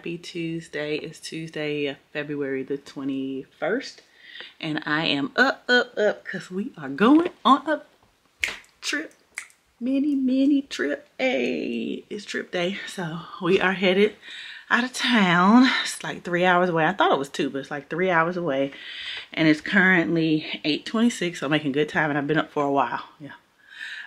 happy tuesday. It's tuesday february the 21st and i am up up up because we are going on a trip. Mini mini trip hey it's trip day so we are headed out of town. It's like three hours away. I thought it was two but it's like three hours away and it's currently 8:26. so i'm making good time and i've been up for a while. Yeah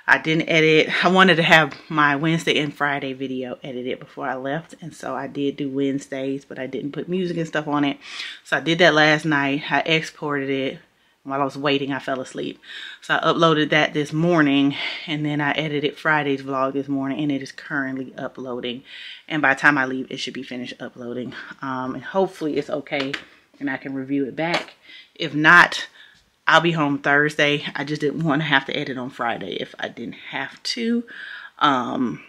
I didn't edit. I wanted to have my Wednesday and Friday video edited before I left. And so I did do Wednesdays, but I didn't put music and stuff on it. So I did that last night. I exported it. While I was waiting, I fell asleep. So I uploaded that this morning. And then I edited Friday's vlog this morning. And it is currently uploading. And by the time I leave, it should be finished uploading. Um, and hopefully it's okay. And I can review it back. If not, I'll be home Thursday. I just didn't want to have to edit on Friday if I didn't have to. Um,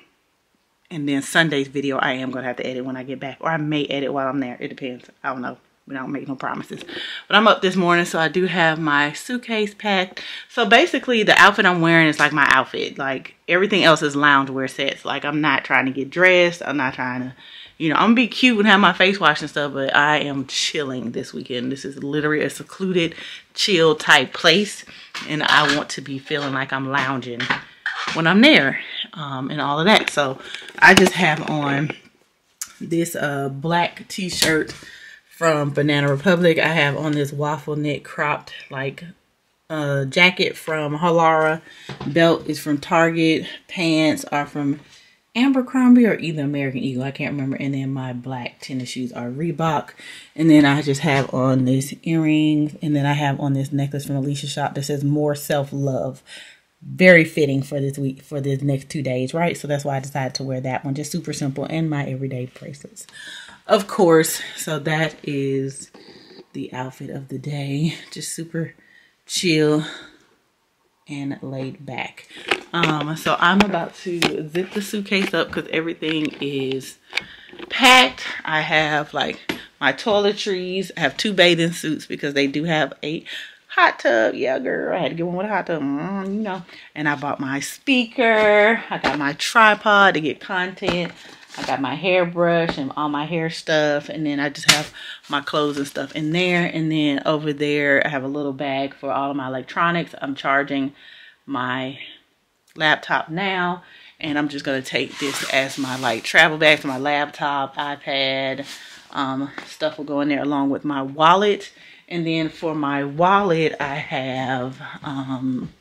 and then Sunday's video, I am going to have to edit when I get back. Or I may edit while I'm there. It depends. I don't know. I don't make no promises. But I'm up this morning, so I do have my suitcase packed. So basically, the outfit I'm wearing is like my outfit. Like, everything else is loungewear sets. Like, I'm not trying to get dressed. I'm not trying to you know, I'm gonna be cute and have my face washed and stuff, but I am chilling this weekend. This is literally a secluded, chill type place, and I want to be feeling like I'm lounging when I'm there um, and all of that. So I just have on this uh, black t-shirt from Banana Republic. I have on this waffle knit cropped like uh, jacket from Halara. Belt is from Target. Pants are from Abercrombie or either American Eagle. I can't remember. And then my black tennis shoes are Reebok. And then I just have on this earrings. And then I have on this necklace from Alicia Shop that says more self-love. Very fitting for this week, for this next two days, right? So that's why I decided to wear that one. Just super simple. And my everyday bracelets. Of course. So that is the outfit of the day. Just super chill and laid back. Um, so I'm about to zip the suitcase up because everything is packed. I have like my toiletries. I have two bathing suits because they do have a hot tub. Yeah, girl, I had to get one with a hot tub, mm, you know. And I bought my speaker. I got my tripod to get content. I got my hairbrush and all my hair stuff. And then I just have my clothes and stuff in there. And then over there, I have a little bag for all of my electronics. I'm charging my laptop now and I'm just going to take this as my like travel bag for my laptop, iPad, um, stuff will go in there along with my wallet. And then for my wallet, I have, um,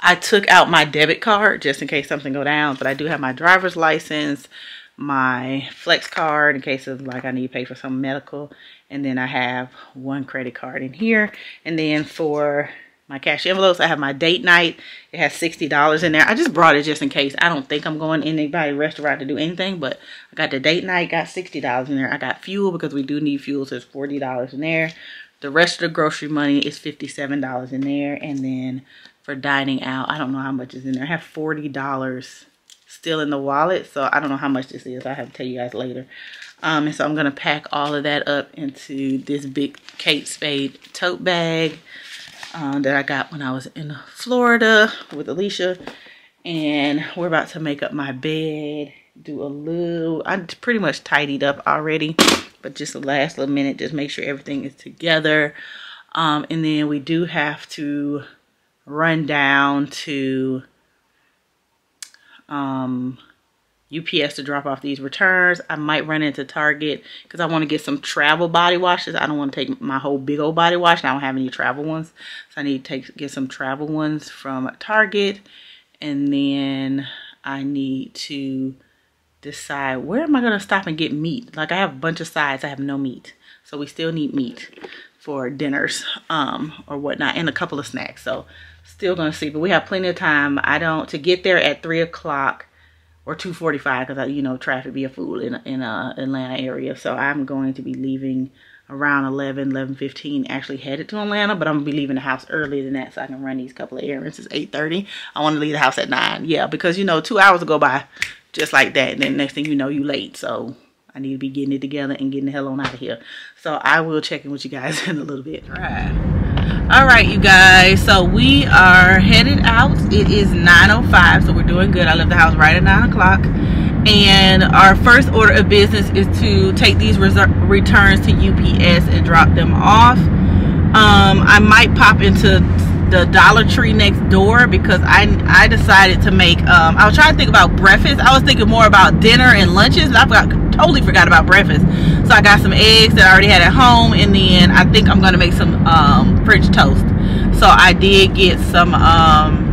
I took out my debit card just in case something go down, but I do have my driver's license, my flex card in case of like I need to pay for some medical. And then I have one credit card in here. And then for my cash envelopes. I have my date night. It has $60 in there. I just brought it just in case. I don't think I'm going to anybody restaurant to do anything, but I got the date night, got $60 in there. I got fuel because we do need fuel, so it's $40 in there. The rest of the grocery money is $57 in there. And then for dining out, I don't know how much is in there. I have $40 still in the wallet, so I don't know how much this is. I have to tell you guys later. Um, and so I'm going to pack all of that up into this big Kate Spade tote bag um, that I got when I was in Florida with Alicia. And we're about to make up my bed, do a little, I pretty much tidied up already, but just the last little minute, just make sure everything is together. Um, and then we do have to run down to um, UPS to drop off these returns. I might run into Target because I want to get some travel body washes. I don't want to take my whole big old body wash. I don't have any travel ones. So I need to take get some travel ones from Target. And then I need to decide where am I going to stop and get meat. Like I have a bunch of sides. I have no meat. So we still need meat for dinners um, or whatnot and a couple of snacks. So still to see. But we have plenty of time. I don't, to get there at 3 o'clock or 2:45 because I you know traffic be a fool in in a Atlanta area. So I'm going to be leaving around 11, 11:15. Actually headed to Atlanta, but I'm gonna be leaving the house earlier than that so I can run these couple of errands. It's 8:30. I want to leave the house at nine. Yeah, because you know two hours go by just like that, and then next thing you know you late. So I need to be getting it together and getting the hell on out of here. So I will check in with you guys in a little bit. All right all right you guys. So we are headed out. It is 9:05, so we're doing good. I left the house right at 9 o'clock. And our first order of business is to take these returns to UPS and drop them off. Um, I might pop into the Dollar Tree next door because I I decided to make um, I was trying to think about breakfast. I was thinking more about dinner and lunches. and I forgot totally forgot about breakfast. So I got some eggs that I already had at home and then I think I'm gonna make some um, French toast. So I did get some um,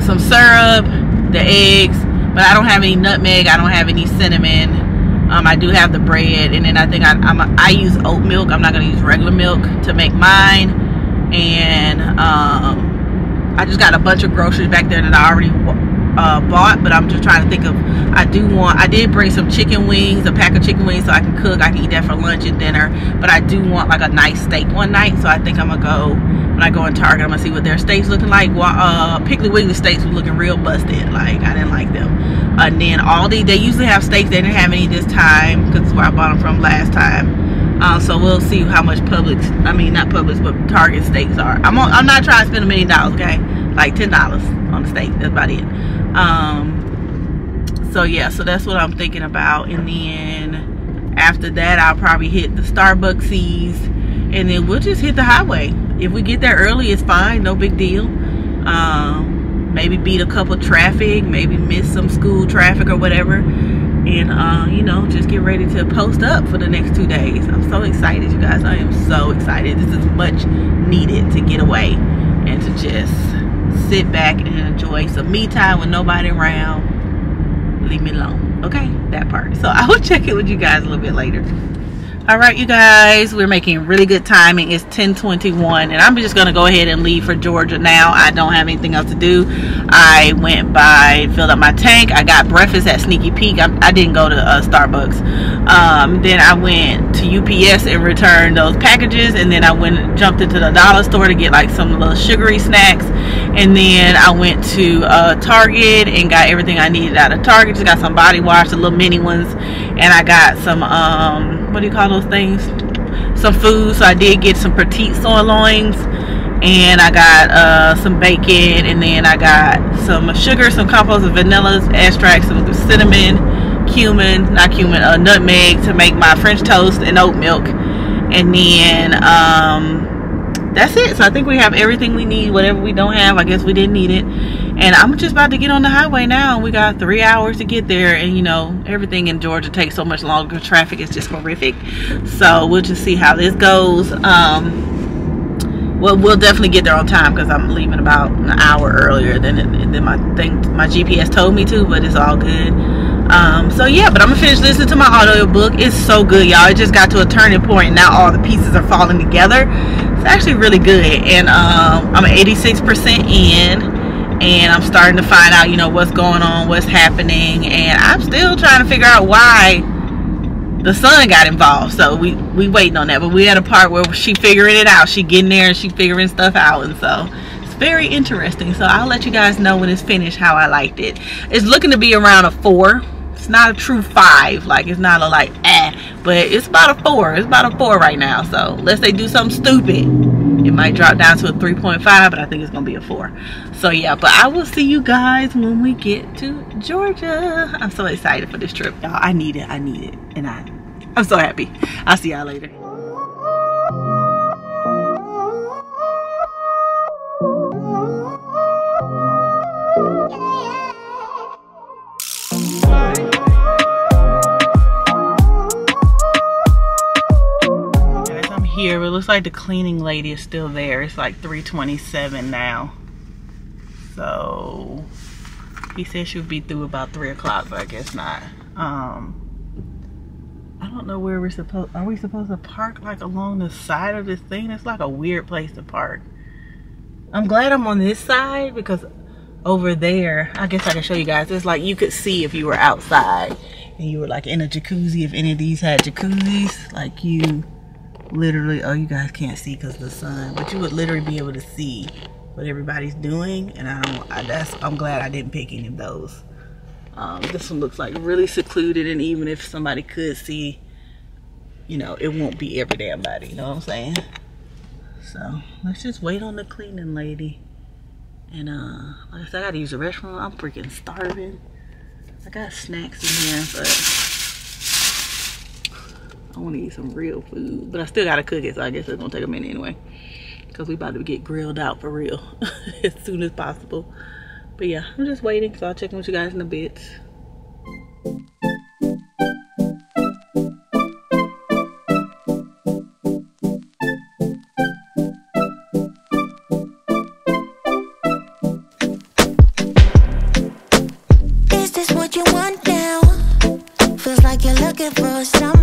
some syrup, the eggs, but I don't have any nutmeg. I don't have any cinnamon. Um, I do have the bread, and then I think I, I'm a, I use oat milk. I'm not gonna use regular milk to make mine, and um, I just got a bunch of groceries back there that I already uh, bought, but I'm just trying to think of. I do want. I did bring some chicken wings, a pack of chicken wings, so I can cook. I can eat that for lunch and dinner. But I do want like a nice steak one night, so I think I'm gonna go when I go in Target. I'm gonna see what their steaks looking like. Uh, Piggly Wiggly steaks were looking real busted. Like I didn't like them. And then Aldi, they usually have steaks. They didn't have any this time because where I bought them from last time. Uh, so we'll see how much Publix, I mean not Publix, but Target steaks are. I'm on, I'm not trying to spend a million dollars, okay? Like ten dollars on the steak. That's about it. Um, so yeah, so that's what I'm thinking about. And then after that, I'll probably hit the Starbucksies, and then we'll just hit the highway. If we get there early, it's fine. No big deal. Um, maybe beat a couple traffic, maybe miss some school traffic or whatever and uh, you know just get ready to post up for the next two days. I'm so excited you guys. I am so excited. This is much needed to get away and to just sit back and enjoy some me time with nobody around. Leave me alone okay? That part. So i will check in with you guys a little bit later all right you guys we're making really good timing. It's 1021 and i'm just gonna go ahead and leave for georgia now. I don't have anything else to do. I went by filled up my tank. I got breakfast at Sneaky Pete. I, I didn't go to uh, starbucks. Um, then i went to ups and returned those packages and then i went jumped into the dollar store to get like some little sugary snacks. And then i went to uh, target and got everything i needed out of target. Just got some body wash the little mini ones and i got some um, what do you call those things? Some food. So I did get some petite sirloins and I got uh, some bacon and then I got some sugar some compost of vanilla extract some cinnamon cumin not cumin uh, nutmeg to make my french toast and oat milk. And then um, that's it. So I think we have everything we need whatever we don't have I guess we didn't need it. And I'm just about to get on the highway now And we got three hours to get there and you know everything in Georgia takes so much longer. Traffic is just horrific. So we'll just see how this goes. Um well we'll definitely get there on time because I'm leaving about an hour earlier than than my thing my GPS told me to but it's all good um so yeah but I'm gonna finish listening to my audio book it's so good y'all it just got to a turning point and now all the pieces are falling together it's actually really good and um I'm 86% in and I'm starting to find out, you know, what's going on, what's happening, and I'm still trying to figure out why the son got involved. So we we waiting on that, but we had a part where she figuring it out. She getting there and she figuring stuff out, and so it's very interesting. So I'll let you guys know when it's finished how I liked it. It's looking to be around a four. It's not a true five, like it's not a like eh, but it's about a four. It's about a four right now. So unless they do something stupid it might drop down to a 3.5 but i think it's gonna be a 4 so yeah but i will see you guys when we get to georgia i'm so excited for this trip y'all i need it i need it and i i'm so happy i'll see y'all later here but it looks like the cleaning lady is still there. It's like 327 now. So he said she would be through about three o'clock but i guess not. Um i don't know where we're supposed are we supposed to park like along the side of this thing? It's like a weird place to park. I'm glad i'm on this side because over there i guess i can show you guys. It's like you could see if you were outside and you were like in a jacuzzi if any of these had jacuzzis like you literally oh you guys can't see because the sun but you would literally be able to see what everybody's doing and I don't I, that's I'm glad I didn't pick any of those. Um, this one looks like really secluded and even if somebody could see you know it won't be every damn body you know what I'm saying? So let's just wait on the cleaning lady. And uh like I said I gotta use the restroom. I'm freaking starving. I got snacks in here, but I want to eat some real food. But I still got to cook it, so I guess it's going to take a minute anyway. Because we about to get grilled out for real as soon as possible. But yeah, I'm just waiting, so I'll check in with you guys in a bit. guys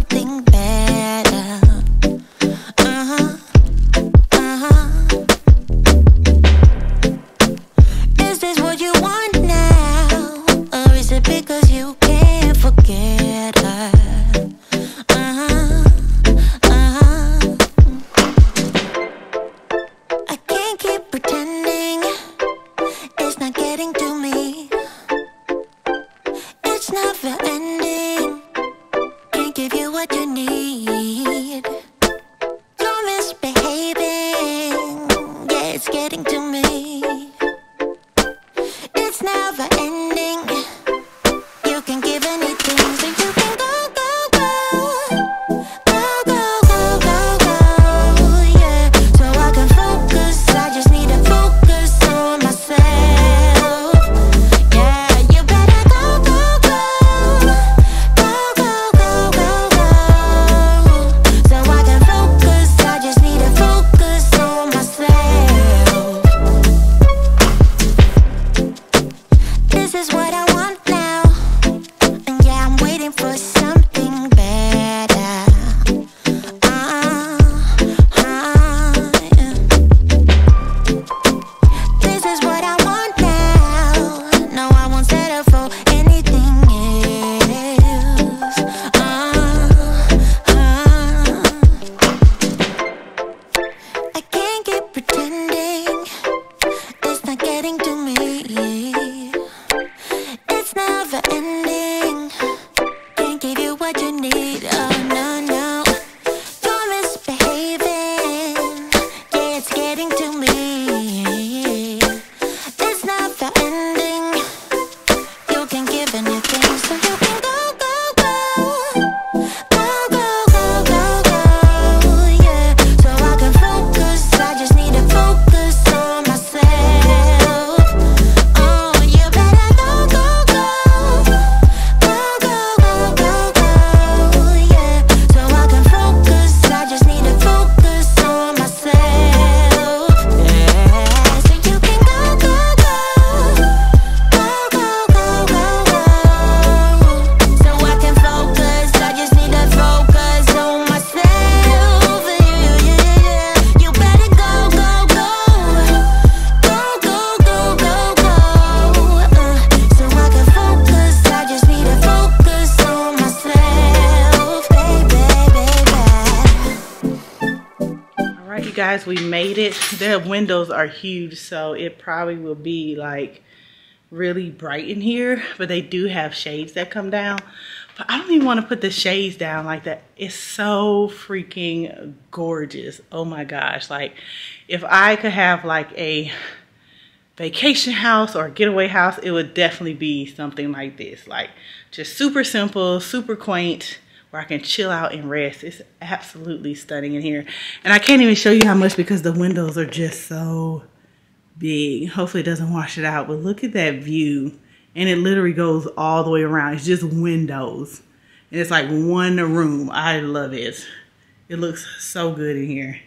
made it the windows are huge so it probably will be like really bright in here but they do have shades that come down. But I don't even want to put the shades down like that it's so freaking gorgeous. Oh my gosh like if I could have like a vacation house or a getaway house it would definitely be something like this. Like just super simple super quaint where I can chill out and rest. It's absolutely stunning in here. And I can't even show you how much because the windows are just so big. Hopefully it doesn't wash it out, but look at that view. And it literally goes all the way around. It's just windows. And it's like one room. I love it. It looks so good in here.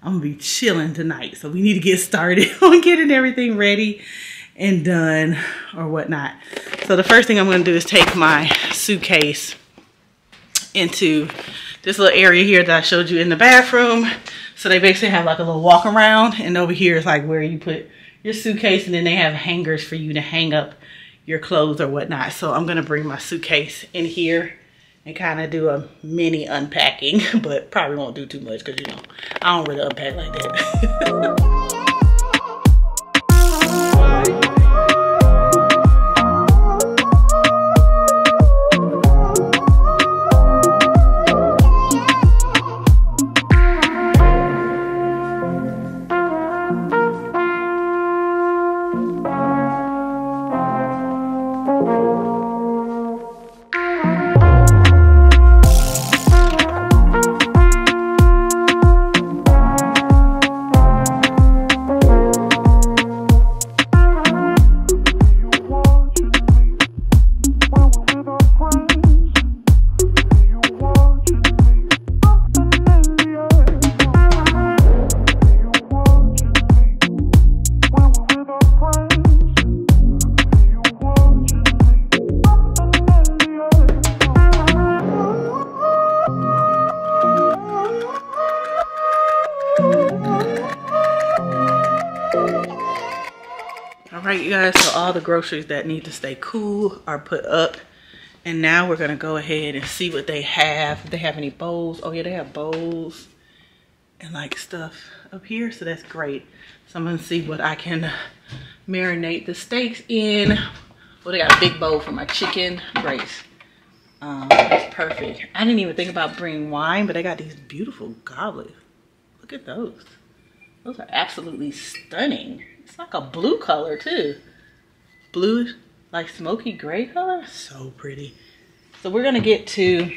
I'm gonna be chilling tonight. So we need to get started on getting everything ready and done or whatnot. So the first thing I'm gonna do is take my suitcase into this little area here that I showed you in the bathroom. So they basically have like a little walk around and over here is like where you put your suitcase and then they have hangers for you to hang up your clothes or whatnot. So I'm gonna bring my suitcase in here and kind of do a mini unpacking, but probably won't do too much because you know, I don't really unpack like that. groceries that need to stay cool are put up. And now we're gonna go ahead and see what they have. If they have any bowls. Oh yeah, they have bowls and like stuff up here. So that's great. So I'm gonna see what I can marinate the steaks in. Well, they got a big bowl for my chicken. Great. Um, that's perfect. I didn't even think about bringing wine, but I got these beautiful goblets. Look at those. Those are absolutely stunning. It's like a blue color too. Blue, like smoky gray color. So pretty. So we're gonna get to,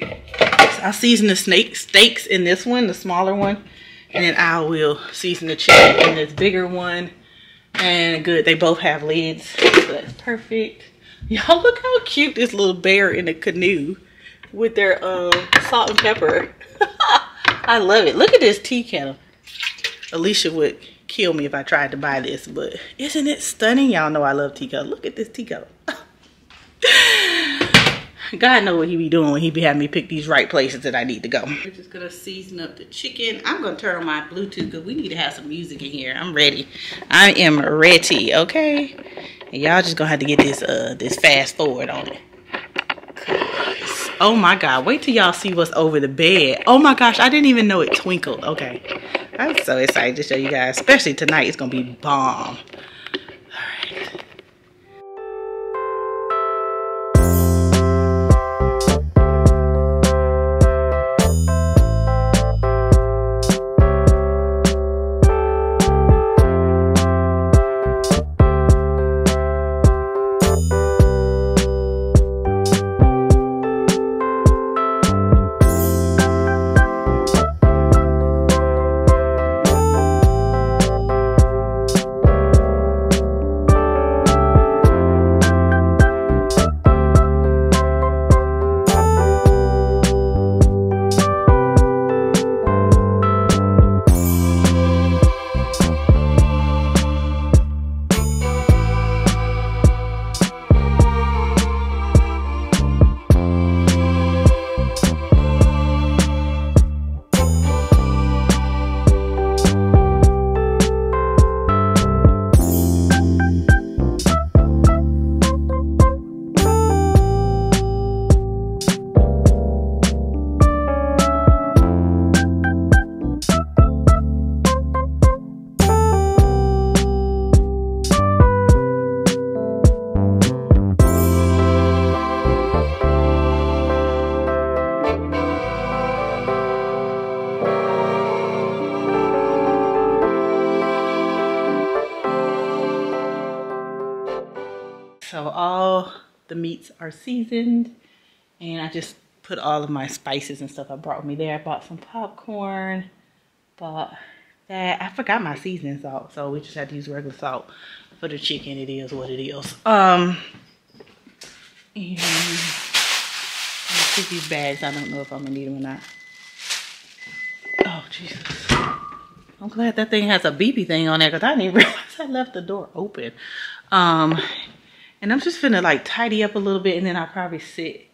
I'll season the snake steaks in this one, the smaller one. And then I will season the chicken in this bigger one. And good, they both have lids, so that's perfect. Y'all look how cute this little bear in the canoe with their uh, salt and pepper. I love it. Look at this tea kettle. Alicia would kill me if I tried to buy this, but isn't it stunning? Y'all know I love kettle. Look at this kettle. God know what he be doing when he be having me pick these right places that I need to go. We're just gonna season up the chicken. I'm gonna turn on my Bluetooth because we need to have some music in here. I'm ready. I am ready, okay? Y'all just gonna have to get this uh this fast forward on it. Oh my god, wait till y'all see what's over the bed. Oh my gosh, I didn't even know it twinkled. Okay. I'm so excited to show you guys, especially tonight. It's gonna be bomb. The meats are seasoned and I just put all of my spices and stuff I brought with me there. I bought some popcorn, bought that. I forgot my seasoning salt, so we just had to use regular salt for the chicken. It is what it is. Um, and keep these bags. I don't know if I'm gonna need them or not. Oh, Jesus. I'm glad that thing has a beepy thing on there because I didn't realize I left the door open. Um, and I'm just gonna like tidy up a little bit and then I'll probably sit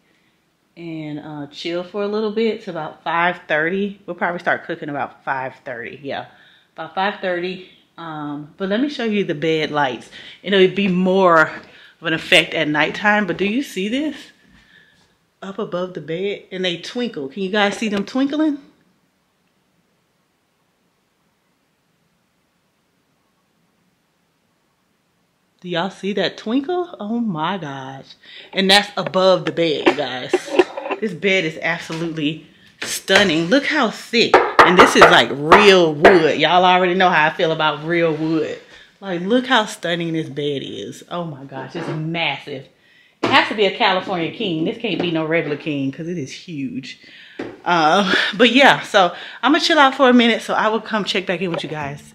and uh, chill for a little bit. It's about 5.30. We'll probably start cooking about 5.30. Yeah, about 5.30. Um, but let me show you the bed lights. And it would be more of an effect at nighttime. But do you see this? Up above the bed. And they twinkle. Can you guys see them twinkling? Do y'all see that twinkle? Oh my gosh. And that's above the bed, guys. This bed is absolutely stunning. Look how thick. And this is like real wood. Y'all already know how I feel about real wood. Like, look how stunning this bed is. Oh my gosh, it's massive. It has to be a California king. This can't be no regular king because it is huge. Uh, but yeah, so I'm going to chill out for a minute. So I will come check back in with you guys.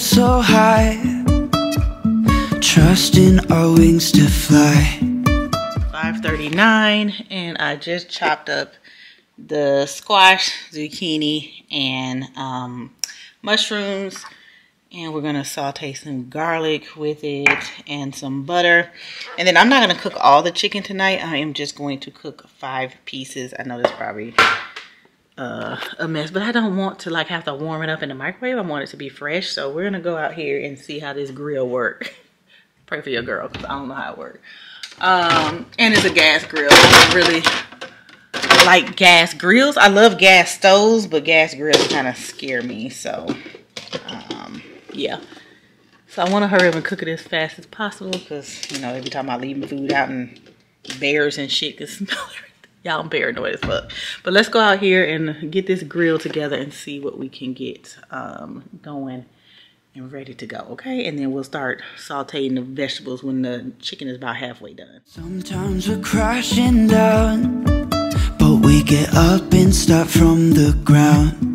So high, trusting our wings to fly. 5.39 and I just chopped up the squash, zucchini, and um, mushrooms. And we're gonna saute some garlic with it and some butter. And then I'm not gonna cook all the chicken tonight. I am just going to cook five pieces. I know that's probably uh, a mess, but I don't want to like have to warm it up in the microwave. I want it to be fresh. So we're gonna go out here and see how this grill work. Pray for your girl, cause I don't know how it works. Um, and it's a gas grill. I really like gas grills. I love gas stoves, but gas grills kind of scare me. So, um, yeah. So I want to hurry up and cook it as fast as possible because, you know, every time I leave food out and bears and shit can smell everything. Y'all, I'm paranoid as fuck. But let's go out here and get this grill together and see what we can get um, going and ready to go, okay? And then we'll start sauteing the vegetables when the chicken is about halfway done. Sometimes we're crashing down, but we get up and start from the ground.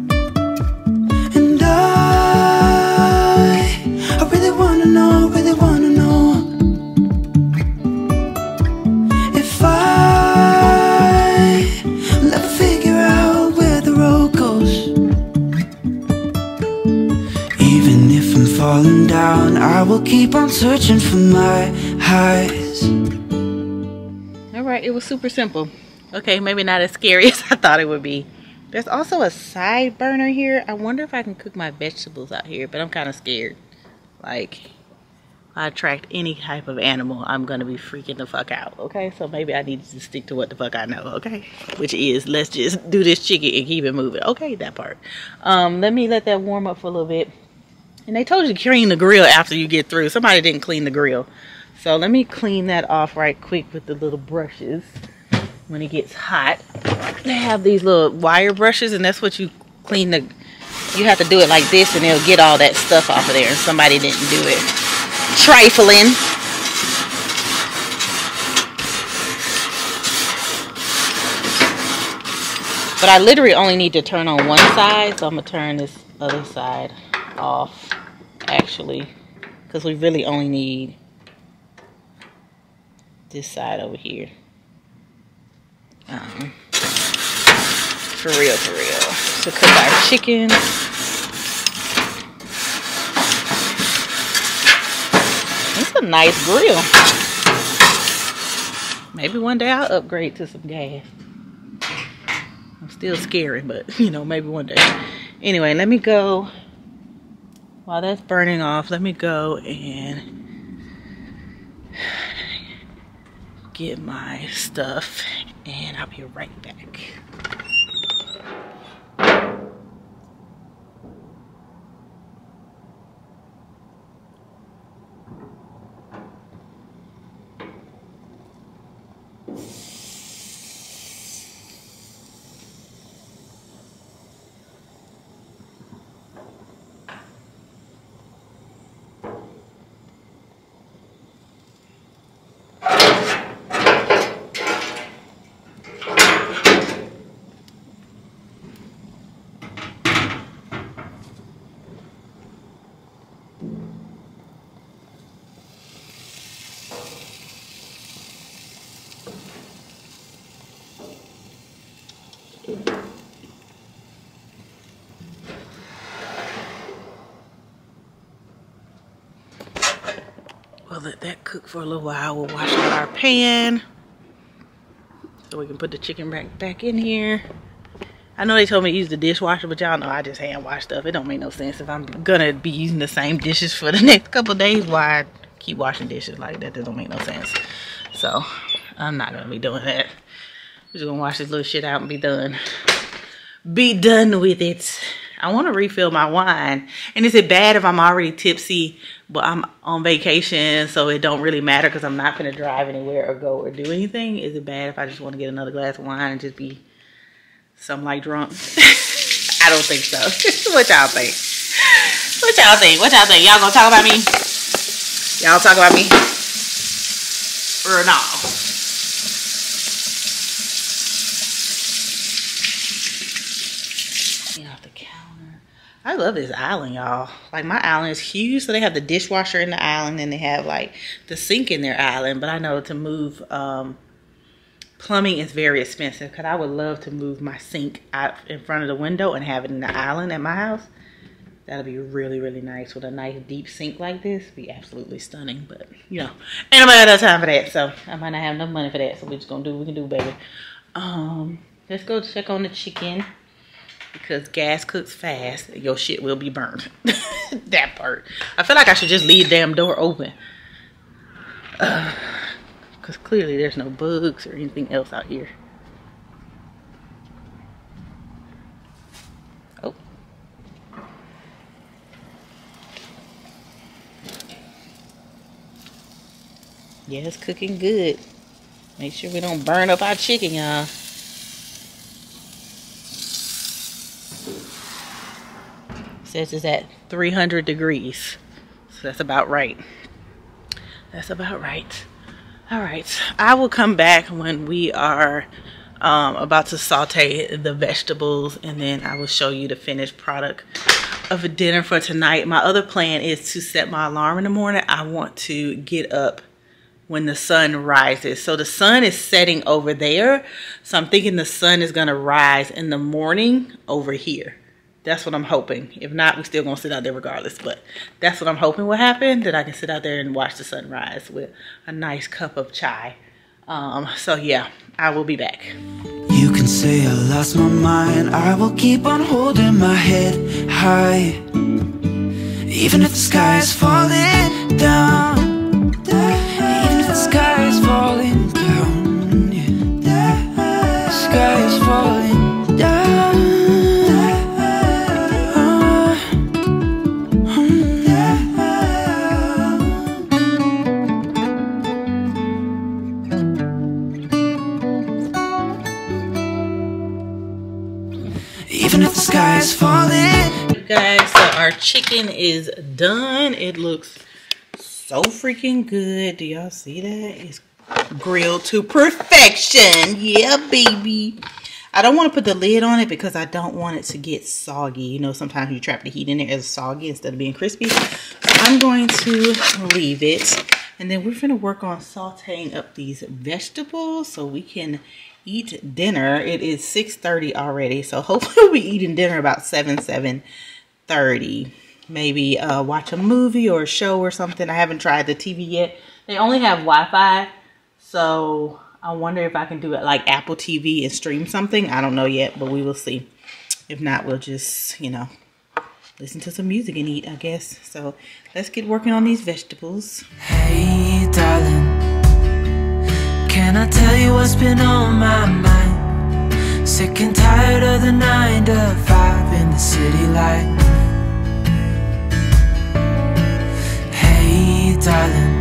Falling down, I will keep on searching for my highs. All right, it was super simple. Okay, maybe not as scary as I thought it would be. There's also a side burner here. I wonder if I can cook my vegetables out here, but I'm kind of scared. Like, if I attract any type of animal, I'm gonna be freaking the fuck out. Okay, so maybe I need to stick to what the fuck I know. Okay, which is let's just do this chicken and keep it moving. Okay, that part. Um, let me let that warm up for a little bit. And they told you to clean the grill after you get through. Somebody didn't clean the grill. So let me clean that off right quick with the little brushes when it gets hot. They have these little wire brushes and that's what you clean the you have to do it like this and it'll get all that stuff off of there and somebody didn't do it. Trifling. But I literally only need to turn on one side, so I'm gonna turn this other side off actually because we really only need this side over here. Um, for real for real. To cook our chicken. It's a nice grill. Maybe one day I'll upgrade to some gas. I'm still scary but you know maybe one day. Anyway let me go while that's burning off, let me go and get my stuff and I'll be right back. Let that cook for a little while. We'll wash out our pan so we can put the chicken back back in here. I know they told me to use the dishwasher, but y'all know I just hand wash stuff. It don't make no sense if I'm gonna be using the same dishes for the next couple days. Why I keep washing dishes like that? That don't make no sense. So I'm not gonna be doing that. We're just gonna wash this little shit out and be done. Be done with it. I want to refill my wine. And is it bad if I'm already tipsy, but I'm on vacation, so it don't really matter because I'm not going to drive anywhere or go or do anything? Is it bad if I just want to get another glass of wine and just be some like drunk? I don't think so. what y'all think? What y'all think? What y'all think? Y'all gonna talk about me? Y'all talk about me? Or no? off the counter. I love this island, y'all. Like my island is huge, so they have the dishwasher in the island, and they have like the sink in their island. But I know to move um, plumbing is very expensive because I would love to move my sink out in front of the window and have it in the island at my house. That'll be really, really nice with a nice deep sink like this. Be absolutely stunning. But you know, ain't nobody got time for that, so I might not have enough money for that. So we're just gonna do what we can do, baby. Um, let's go check on the chicken because gas cooks fast. Your shit will be burned. that part. I feel like I should just leave damn door open. Uh, because clearly there's no bugs or anything else out here. Oh. Yeah, it's cooking good. Make sure we don't burn up our chicken, y'all. Says is at 300 degrees. So that's about right. That's about right. All right, I will come back when we are um, about to saute the vegetables and then I will show you the finished product of a dinner for tonight. My other plan is to set my alarm in the morning. I want to get up when the sun rises. So the sun is setting over there. So I'm thinking the sun is going to rise in the morning over here. That's what I'm hoping. If not, we're still gonna sit out there regardless. But that's what I'm hoping will happen, that I can sit out there and watch the sunrise with a nice cup of chai. Um, so yeah, I will be back. You can say I lost my mind. I will keep on holding my head high. Even if the sky is falling down. The falling. Guys, so our chicken is done. It looks so freaking good. Do y'all see that? It's grilled to perfection. Yeah, baby. I don't want to put the lid on it because I don't want it to get soggy. You know, sometimes you trap the heat in there as soggy instead of being crispy. So I'm going to leave it. And then we're going to work on sauteing up these vegetables so we can eat dinner. It is 6.30 already. So hopefully we'll be eating dinner about 7, 7.30. Maybe uh, watch a movie or a show or something. I haven't tried the TV yet. They only have Wi-Fi. So I wonder if I can do it like Apple TV and stream something. I don't know yet, but we will see. If not, we'll just, you know, listen to some music and eat, I guess. So let's get working on these vegetables. Hey, darling. Can I tell you what's been on my mind? Sick and tired of the nine to five in the city life. Hey, darling.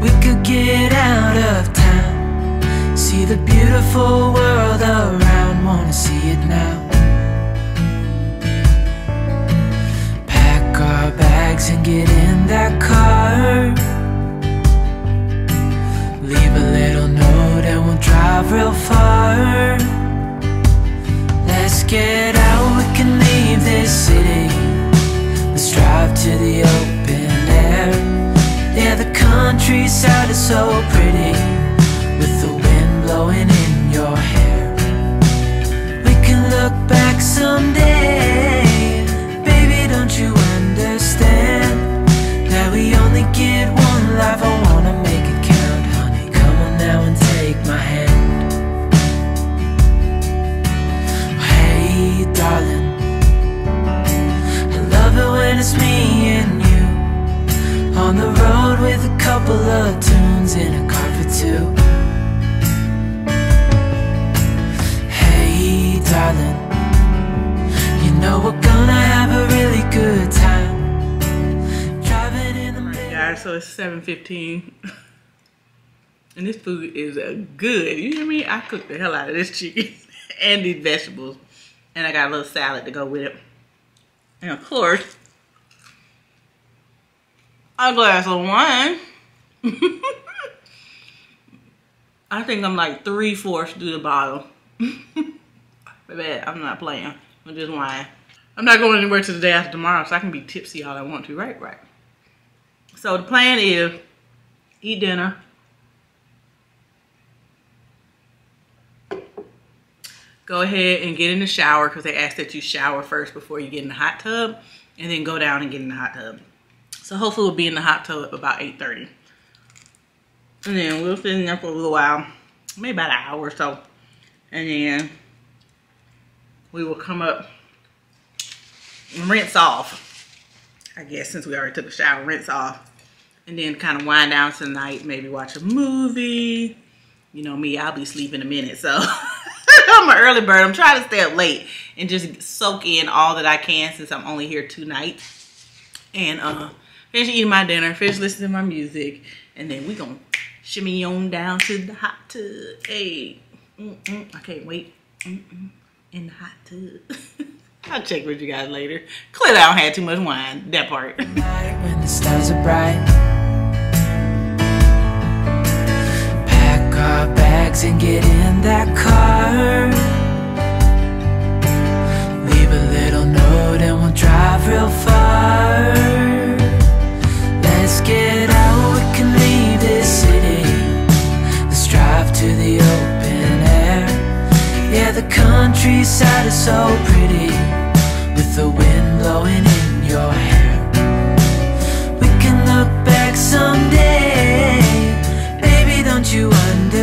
We could get out of town. See the beautiful world around. Wanna see it now. Pack our bags and get in that car. Leave a little note and we'll drive real far. Let's get out, we can leave this city. Let's drive to the open air. Yeah, the countryside is so pretty And this food is good. You hear me? I cooked the hell out of this chicken and these vegetables. And I got a little salad to go with it. And of course, a glass of wine. I think I'm like three fourths through the bottle. Baby, I'm not playing. I'm just wine. I'm not going anywhere till the day after tomorrow, so I can be tipsy all I want to. Right, right. So the plan is eat dinner. Go ahead and get in the shower because they ask that you shower first before you get in the hot tub and then go down and get in the hot tub. So hopefully we'll be in the hot tub about 8.30. And then we'll sit in there for a little while, maybe about an hour or so. And then we will come up and rinse off. I guess since we already took a shower, rinse off. And then kind of wind down tonight, maybe watch a movie. You know me, I'll be sleeping in a minute, so I'm an early bird. I'm trying to stay up late and just soak in all that I can since I'm only here two nights. And uh, finish eating my dinner, finish listening to my music, and then we gonna shimmy on down to the hot tub. Hey, mm -mm, I can't wait. Mm in the hot tub. I'll check with you guys later. Clearly I don't have too much wine, that part. Our bags and get in that car. Leave a little note and we'll drive real far. Let's get out, we can leave this city? Let's drive to the open air. Yeah, the countryside is so pretty With the wind blowing in your hair. We can look back someday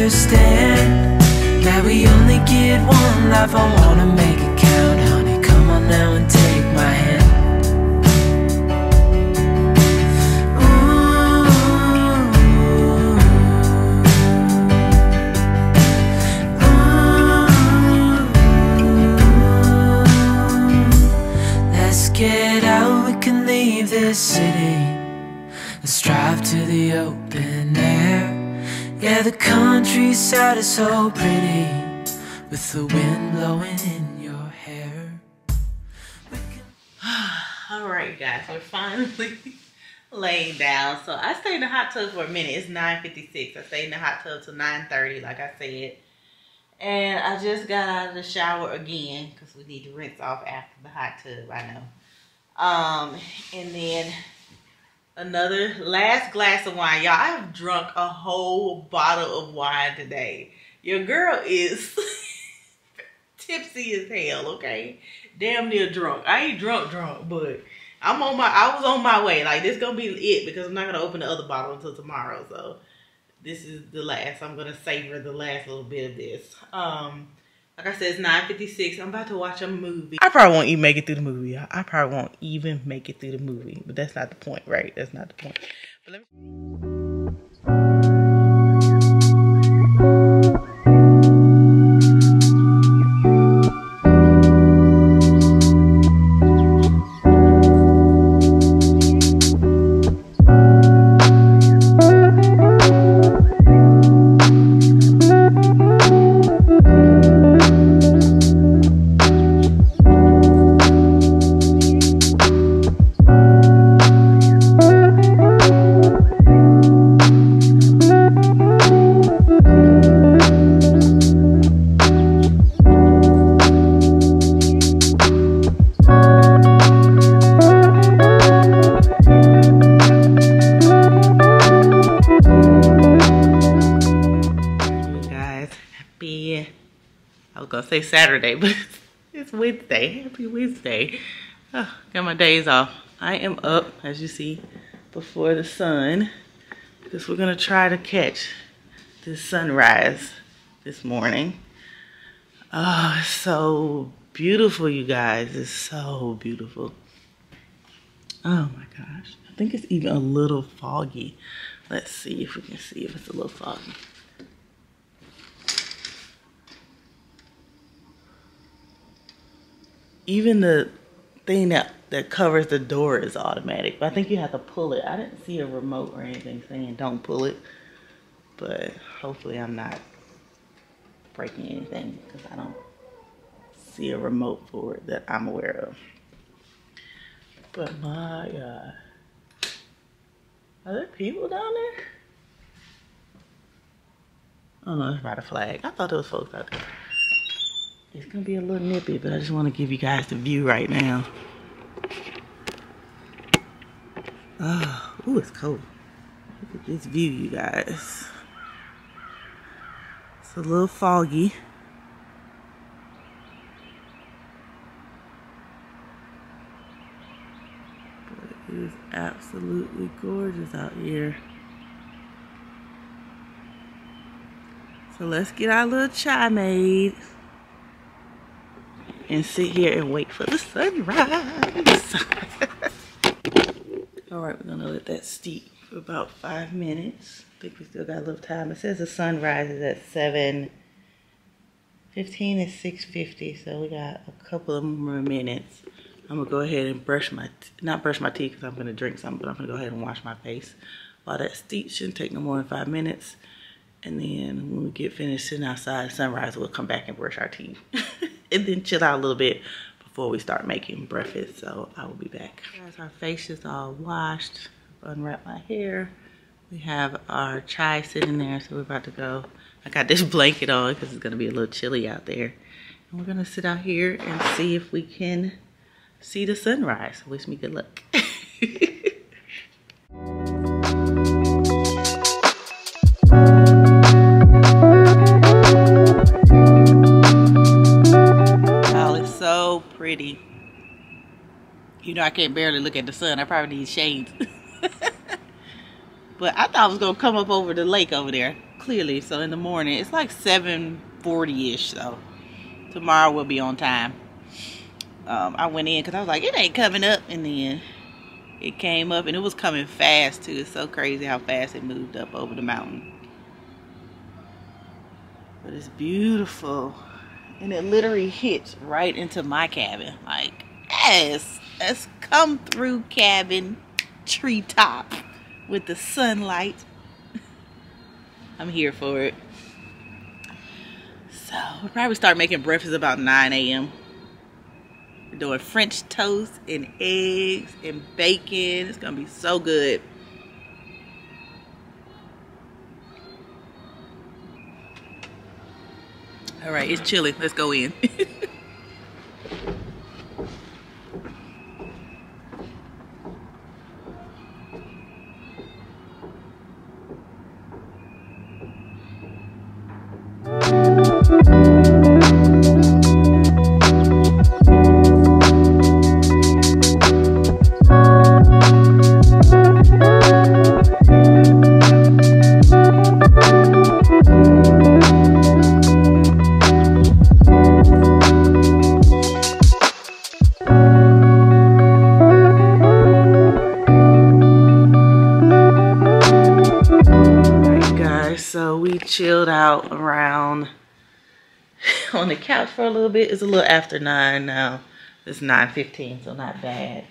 understand That we only get one life I wanna make it count, honey Come on now and take my hand Let's get out, we can leave this city. Let's drive to the open. Yeah, the countryside is so pretty with the wind blowing in your hair. All right, guys, we're finally laying down. So I stayed in the hot tub for a minute. It's 9.56. I stayed in the hot tub till 9.30, like I said. And I just got out of the shower again because we need to rinse off after the hot tub, I know. Um, and then another last glass of wine. Y'all, I have drunk a whole bottle of wine today. Your girl is tipsy as hell, okay? Damn near drunk. I ain't drunk drunk, but I'm on my I was on my way. Like this gonna be it because I'm not gonna open the other bottle until tomorrow. So this is the last. I'm gonna savor the last little bit of this. Um like I said, it's 9.56. I'm about to watch a movie. I probably won't even make it through the movie. y'all. I probably won't even make it through the movie. But that's not the point, right? That's not the point. Saturday, but it's Wednesday. Happy Wednesday. Oh, got my days off. I am up, as you see, before the sun, because we're gonna try to catch this sunrise this morning. Oh, it's so beautiful, you guys. It's so beautiful. Oh my gosh. I think it's even a little foggy. Let's see if we can see if it's a little foggy. Even the thing that that covers the door is automatic. But I think you have to pull it. I didn't see a remote or anything saying don't pull it. But hopefully I'm not breaking anything because I don't see a remote for it that I'm aware of. But my God. Are there people down there? Oh no, it's about a flag. I thought there was folks out there. It's gonna be a little nippy, but I just want to give you guys the view right now. Oh, ooh, it's cold. Look at this view, you guys. It's a little foggy. But it is absolutely gorgeous out here. So let's get our little chai made and sit here and wait for the sunrise. All right, we're gonna let that steep for about five minutes. I think we still got a little time. It says the sun rises at 7 15 and 6.50, so we got a couple of more minutes. I'm gonna go ahead and brush my, not brush my teeth because I'm gonna drink something, but I'm gonna go ahead and wash my face. While that steep shouldn't take no more than five minutes. And then when we get finished sitting outside sunrise, we'll come back and brush our teeth. and then chill out a little bit before we start making breakfast. So I will be back. Guys, our face is all washed. Unwrap my hair. We have our chai sitting there, so we're about to go. I got this blanket on because it's gonna be a little chilly out there. And we're gonna sit out here and see if we can see the sunrise. Wish me good luck. so pretty. You know, I can't barely look at the sun. I probably need shades. but I thought I was gonna come up over the lake over there. Clearly, so in the morning it's like 7:40 ish. So tomorrow we'll be on time. Um, I went in because I was like, it ain't coming up, and then it came up, and it was coming fast too. It's so crazy how fast it moved up over the mountain. But it's beautiful, and it literally hits right into my cabin. Like, yes, let's come through cabin treetop with the sunlight. I'm here for it. So we'll probably start making breakfast about 9 a.m. Doing French toast and eggs and bacon. It's gonna be so good. All right, it's chilly. Let's go in. for a little bit. It's a little after nine now. It's 9.15, so not bad.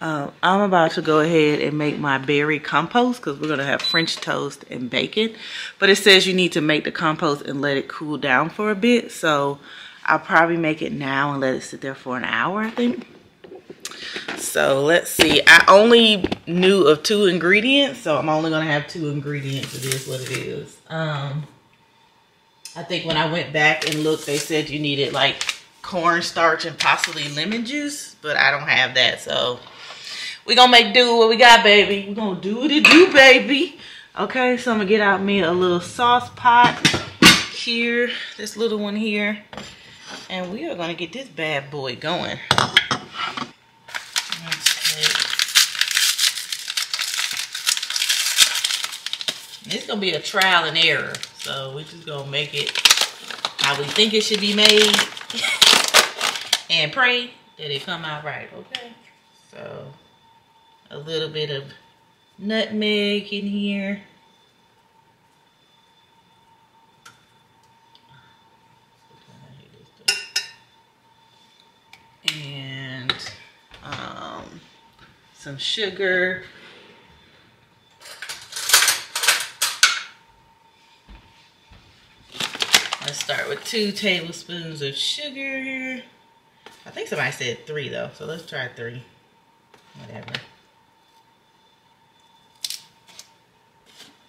Um, I'm about to go ahead and make my berry compost because we're going to have French toast and bacon. But it says you need to make the compost and let it cool down for a bit. So I'll probably make it now and let it sit there for an hour, I think. So let's see. I only knew of two ingredients, so I'm only gonna have two ingredients. It is what it is. Um, I think when I went back and looked, they said you needed like cornstarch and possibly lemon juice, but I don't have that. So we gonna make do what we got, baby. we gonna do what it do, baby. Okay, so I'm gonna get out me a little sauce pot here, this little one here, and we are gonna get this bad boy going. It's gonna be a trial and error. So we're just gonna make it how we think it should be made and pray that it come out right, okay? So a little bit of nutmeg in here. And um, some sugar. Start with two tablespoons of sugar. I think somebody said three though, so let's try three. Whatever.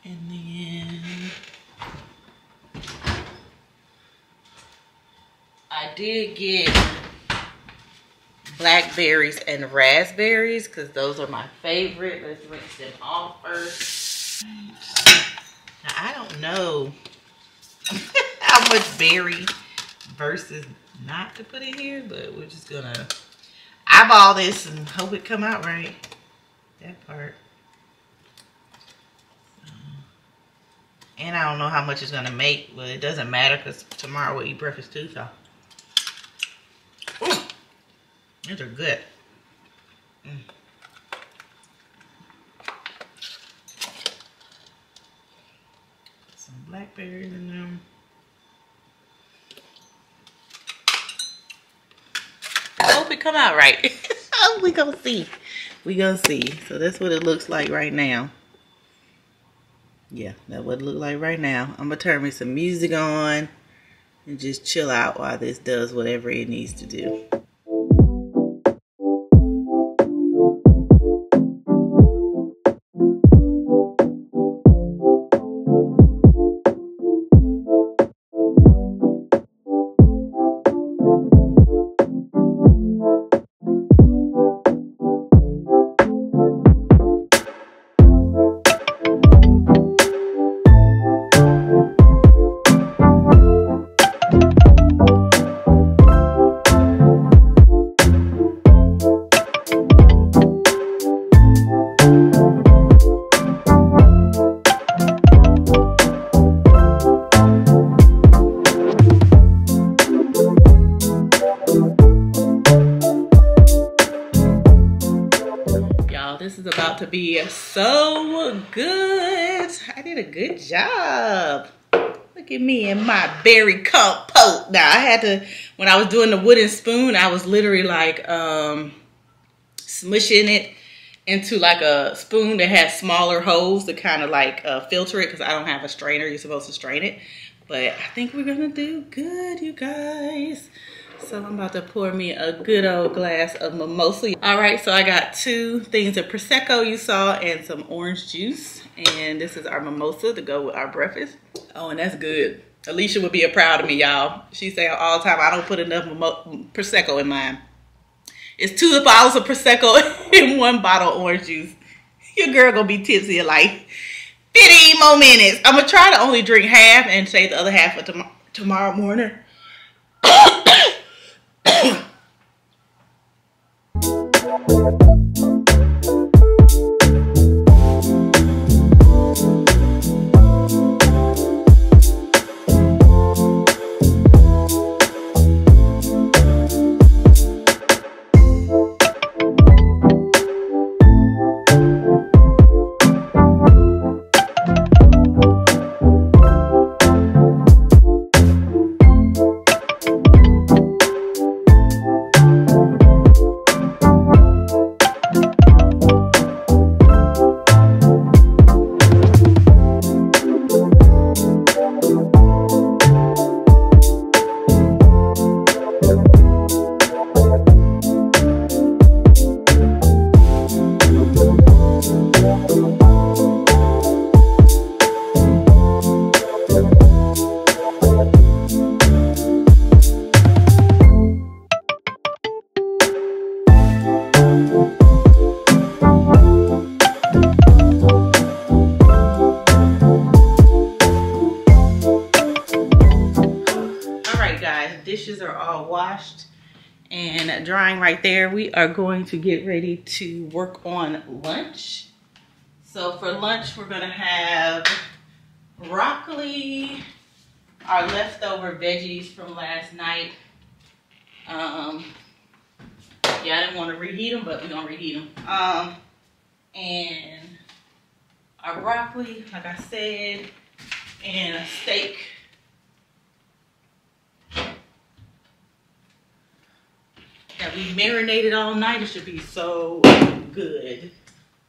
And then I did get blackberries and raspberries because those are my favorite. Let's rinse them off first. Now, I don't know much berry versus not to put in here, but we're just gonna eyeball this and hope it come out right. That part. And I don't know how much it's gonna make, but it doesn't matter because tomorrow we'll eat breakfast too, so. Ooh, these are good. Mm. Some blackberries in them. I hope come out right. we gonna see. We gonna see. So that's what it looks like right now. Yeah, that what it look like right now. I'm gonna turn me some music on and just chill out while this does whatever it needs to do. To be so good. I did a good job. Look at me and my berry compote. Now, I had to, when I was doing the wooden spoon, I was literally like um, smushing it into like a spoon that has smaller holes to kind of like uh, filter it because I don't have a strainer. You're supposed to strain it. But I think we're going to do good, you guys. So I'm about to pour me a good old glass of mimosa. All right, so I got two things of Prosecco you saw and some orange juice. And this is our mimosa to go with our breakfast. Oh, and that's good. Alicia would be proud of me, y'all. She say all the time, I don't put enough Prosecco in mine. It's two bottles of Prosecco in one bottle of orange juice. Your girl gonna be tipsy in like 15 more minutes. I'm gonna try to only drink half and save the other half for tom tomorrow morning. Dishes are washed and drying right there. We are going to get ready to work on lunch. So for lunch, we're gonna have broccoli, our leftover veggies from last night. Um, yeah, I didn't want to reheat them, but we're gonna reheat them. Um, and our broccoli, like I said, and a steak that we marinated all night. It should be so good.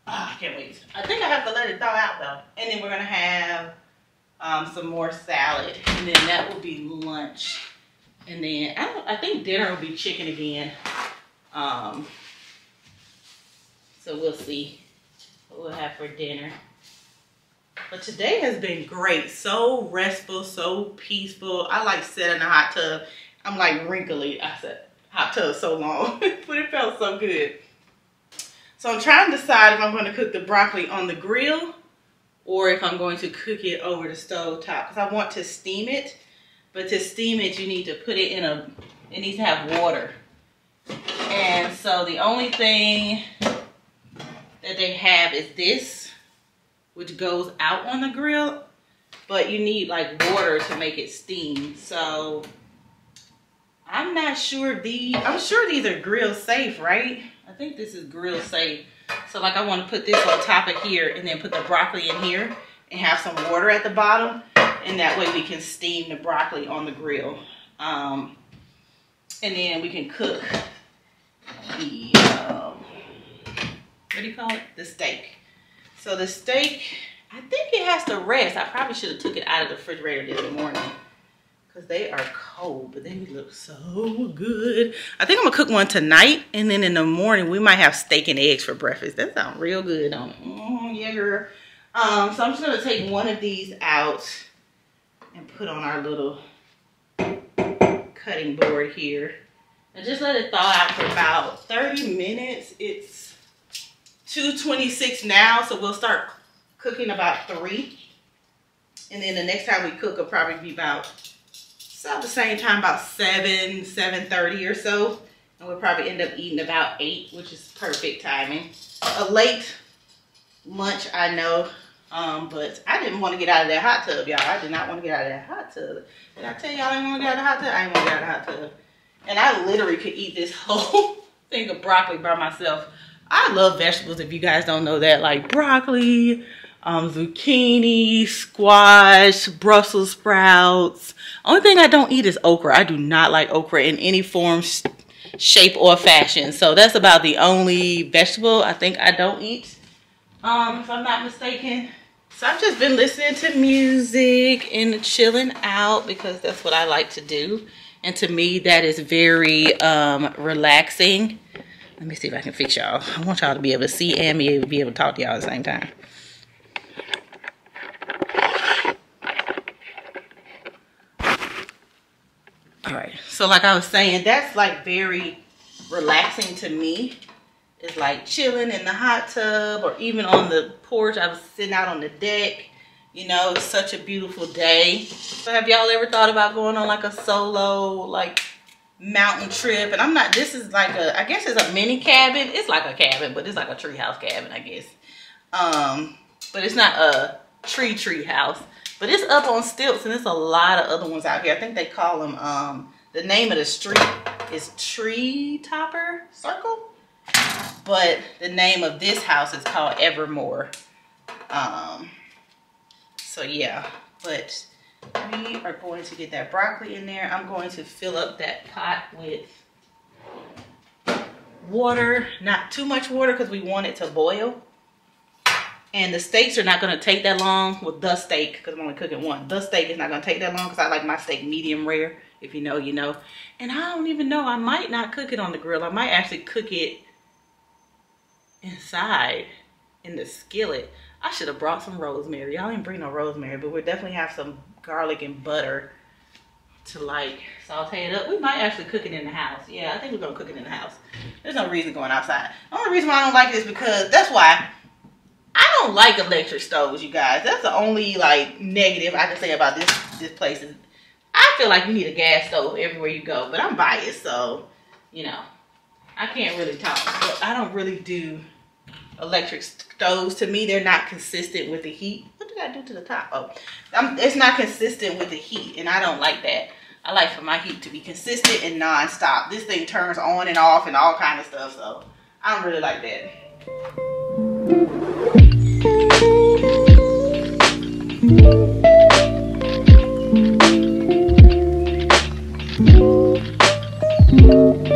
Oh, I can't wait. I think I have to let it thaw out though. And then we're gonna have um, some more salad. And then that will be lunch. And then I don't I think dinner will be chicken again. Um, so we'll see what we'll have for dinner. But today has been great. So restful, so peaceful. I like sitting in a hot tub. I'm like wrinkly. I said hot tub so long, but it felt so good. So I'm trying to decide if I'm going to cook the broccoli on the grill or if I'm going to cook it over the stove top because I want to steam it. But to steam it, you need to put it in a, it needs to have water. And so the only thing that they have is this, which goes out on the grill, but you need like water to make it steam. So I'm not sure these, I'm sure these are grill safe, right? I think this is grill safe. So like I want to put this on top of here and then put the broccoli in here and have some water at the bottom. And that way we can steam the broccoli on the grill. Um, and then we can cook the, um, what do you call it? The steak. So the steak, I think it has to rest. I probably should have took it out of the refrigerator this morning because they are cold, but they look so good. I think I'm gonna cook one tonight, and then in the morning we might have steak and eggs for breakfast. That sounds real good, don't it? Mm, yeah, girl. Um, so I'm just gonna take one of these out and put on our little cutting board here. And just let it thaw out for about 30 minutes. It's 226 now, so we'll start cooking about three. And then the next time we cook will probably be about about the same time, about 7, 7.30 or so. And we'll probably end up eating about 8, which is perfect timing. A late lunch, I know. Um, but I didn't want to get out of that hot tub, y'all. I did not want to get out of that hot tub. Did I tell y'all I didn't want to get out of the hot tub? I didn't want to get out of the hot tub. And I literally could eat this whole thing of broccoli by myself. I love vegetables, if you guys don't know that. Like broccoli, um, zucchini, squash, Brussels sprouts. Only thing I don't eat is okra. I do not like okra in any form, shape, or fashion. So that's about the only vegetable I think I don't eat, um, if I'm not mistaken. So I've just been listening to music and chilling out because that's what I like to do. And to me, that is very um, relaxing. Let me see if I can fix y'all. I want y'all to be able to see and be able to, be able to talk to y'all at the same time. All right, so like I was saying, that's like very relaxing to me. It's like chilling in the hot tub or even on the porch. I was sitting out on the deck. You know, it's such a beautiful day. So have y'all ever thought about going on like a solo, like mountain trip? And I'm not, this is like a, I guess it's a mini cabin. It's like a cabin, but it's like a treehouse cabin, I guess. Um, but it's not a tree tree house. But it's up on stilts and there's a lot of other ones out here. I think they call them, um, the name of the street is Tree Topper Circle. But the name of this house is called Evermore. Um, so yeah, but we are going to get that broccoli in there. I'm going to fill up that pot with water, not too much water because we want it to boil. And the steaks are not going to take that long with the steak because I'm only cooking one. The steak is not going to take that long because I like my steak medium rare. If you know, you know. And I don't even know. I might not cook it on the grill. I might actually cook it inside in the skillet. I should have brought some rosemary. Y'all didn't bring no rosemary, but we'll definitely have some garlic and butter to like saute it up. We might actually cook it in the house. Yeah, I think we're gonna cook it in the house. There's no reason going outside. The only reason why I don't like it is because that's why I don't like electric stoves, you guys. That's the only like negative I can say about this this place. Is I feel like you need a gas stove everywhere you go, but I'm biased, so you know I can't really talk. But I don't really do electric stoves. To me, they're not consistent with the heat. What did I do to the top? Oh, I'm, it's not consistent with the heat, and I don't like that. I like for my heat to be consistent and non-stop. This thing turns on and off and all kind of stuff, so I don't really like that. Got a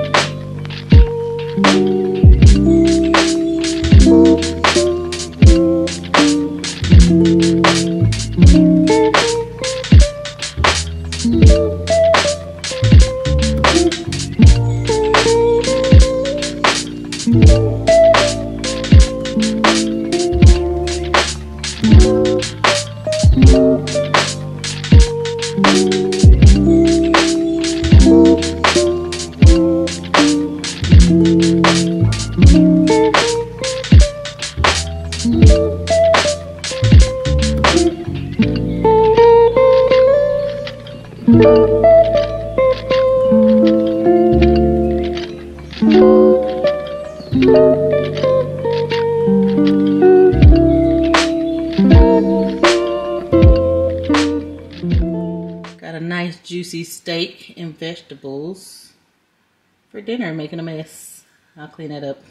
juicy steak and vegetables for dinner, making a mess. I'll clean that up.